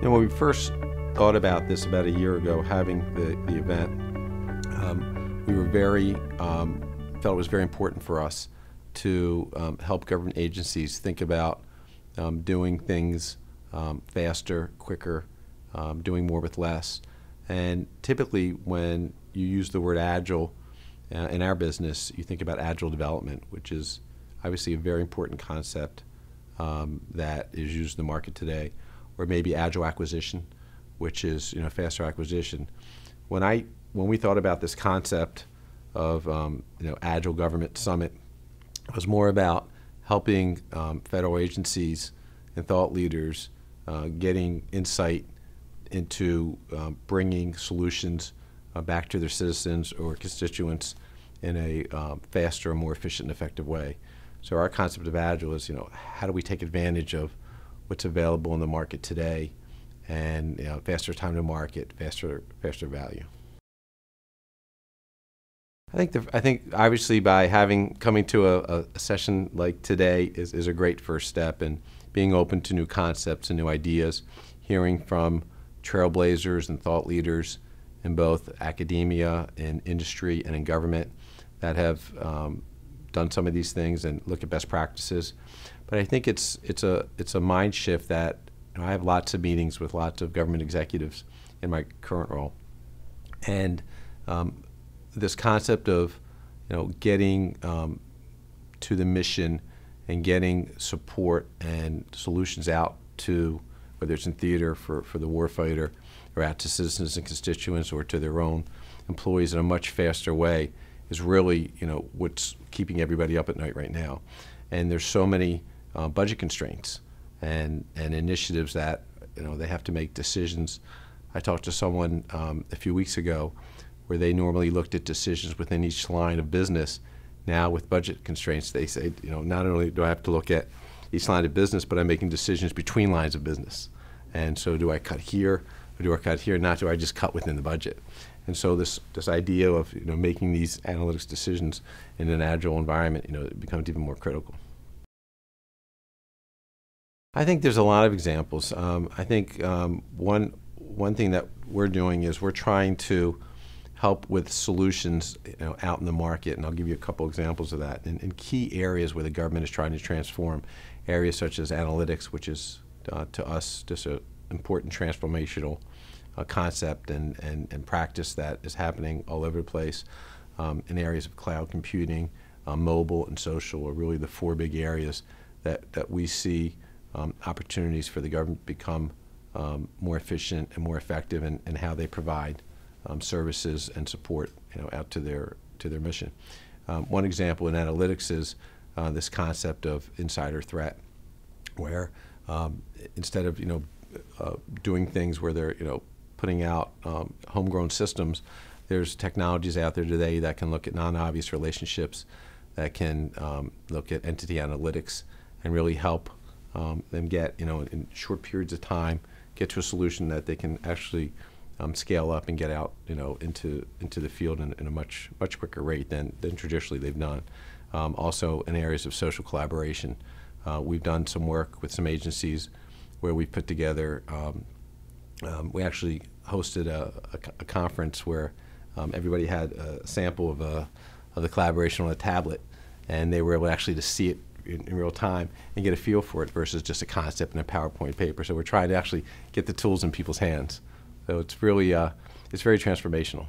Know, when we first thought about this about a year ago, having the, the event, um, we were very, um, felt it was very important for us to um, help government agencies think about um, doing things um, faster, quicker, um, doing more with less. And typically, when you use the word agile uh, in our business, you think about agile development, which is obviously a very important concept that is used in the market today or maybe agile acquisition, which is you know faster acquisition. When I when we thought about this concept of um, you know agile government summit, it was more about helping um, federal agencies and thought leaders uh, getting insight into um, bringing solutions uh, back to their citizens or constituents in a um, faster, more efficient, and effective way. So our concept of agile is, you know, how do we take advantage of what's available in the market today, and you know, faster time to market, faster faster value. I think the, I think obviously by having coming to a, a session like today is, is a great first step and being open to new concepts and new ideas, hearing from trailblazers and thought leaders in both academia and industry and in government that have um, done some of these things and look at best practices. But I think it's it's a it's a mind shift that you know, I have lots of meetings with lots of government executives in my current role, and um, this concept of you know getting um, to the mission and getting support and solutions out to whether it's in theater for, for the warfighter or out to citizens and constituents or to their own employees in a much faster way is really you know what's keeping everybody up at night right now. And there's so many uh, budget constraints and and initiatives that you know they have to make decisions. I talked to someone um, a few weeks ago where they normally looked at decisions within each line of business. Now with budget constraints, they say you know not only do I have to look at each line of business, but I'm making decisions between lines of business. And so do I cut here or do I cut here? Not do I just cut within the budget? And so this this idea of you know making these analytics decisions in an agile environment, you know, it becomes even more critical. I think there's a lot of examples. Um, I think um, one one thing that we're doing is we're trying to help with solutions you know, out in the market, and I'll give you a couple examples of that. In, in key areas where the government is trying to transform, areas such as analytics, which is uh, to us just an important transformational uh, concept and, and, and practice that is happening all over the place. Um, in areas of cloud computing, uh, mobile, and social are really the four big areas that, that we see um, opportunities for the government to become um, more efficient and more effective in, in how they provide um, services and support you know, out to their, to their mission. Um, one example in analytics is uh, this concept of insider threat, where um, instead of you know uh, doing things where they're you know putting out homegrown systems, there's technologies out there today that can look at non-obvious relationships, that can um, look at entity analytics, and really help um, them get, you know, in short periods of time, get to a solution that they can actually um, scale up and get out, you know, into into the field in, in, a much much quicker rate than than traditionally they've done. Um, also, in areas of social collaboration, uh, we've done some work with some agencies where we put together. Um, um we actually hosted a, a, a conference where um, everybody had a sample of, a, of the collaboration on a tablet, and they were able actually to see it in, in, real time and get a feel for it versus just a concept in a PowerPoint paper. So we're trying to actually get the tools in people's hands. So it's really, uh, it's very transformational.